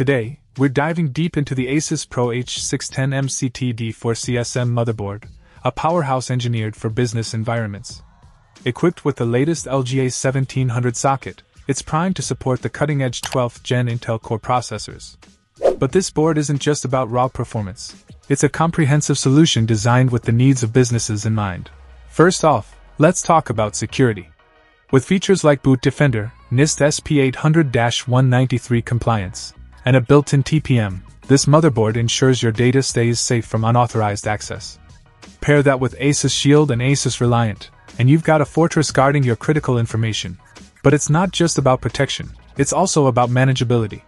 Today, we're diving deep into the Asus Pro H610 MCTD4CSM motherboard, a powerhouse engineered for business environments. Equipped with the latest LGA 1700 socket, it's primed to support the cutting edge 12th gen Intel Core processors. But this board isn't just about raw performance, it's a comprehensive solution designed with the needs of businesses in mind. First off, let's talk about security. With features like Boot Defender, NIST SP 800 193 compliance, and a built in TPM, this motherboard ensures your data stays safe from unauthorized access. Pair that with Asus Shield and Asus Reliant, and you've got a fortress guarding your critical information. But it's not just about protection, it's also about manageability.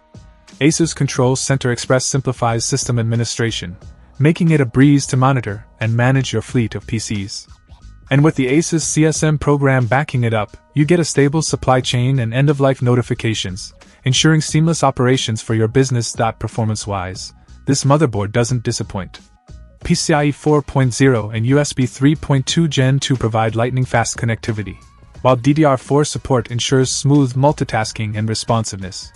Asus Control Center Express simplifies system administration, making it a breeze to monitor and manage your fleet of PCs. And with the Asus CSM program backing it up, you get a stable supply chain and end of life notifications, ensuring seamless operations for your business. Performance wise, this motherboard doesn't disappoint. PCIe 4.0 and USB 3.2 Gen 2 provide lightning fast connectivity, while DDR4 support ensures smooth multitasking and responsiveness.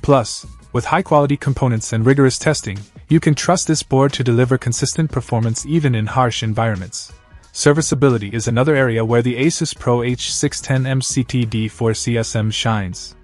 Plus, with high quality components and rigorous testing, you can trust this board to deliver consistent performance even in harsh environments. Serviceability is another area where the Asus Pro H610 MCTD4CSM shines.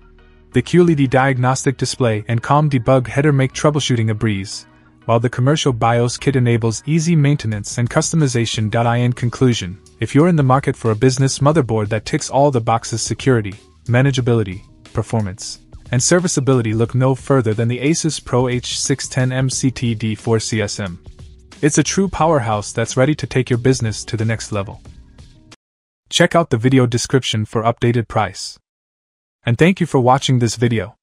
The QLED diagnostic display and COM debug header make troubleshooting a breeze, while the commercial BIOS kit enables easy maintenance and customization. In conclusion, if you're in the market for a business motherboard that ticks all the boxes security, manageability, performance, and serviceability, look no further than the Asus Pro H610 MCTD4CSM. It's a true powerhouse that's ready to take your business to the next level. Check out the video description for updated price. And thank you for watching this video.